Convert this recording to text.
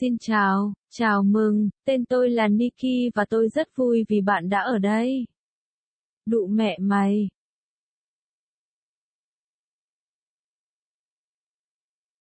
Xin chào, chào mừng, tên tôi là Nikki và tôi rất vui vì bạn đã ở đây. Đụ mẹ mày.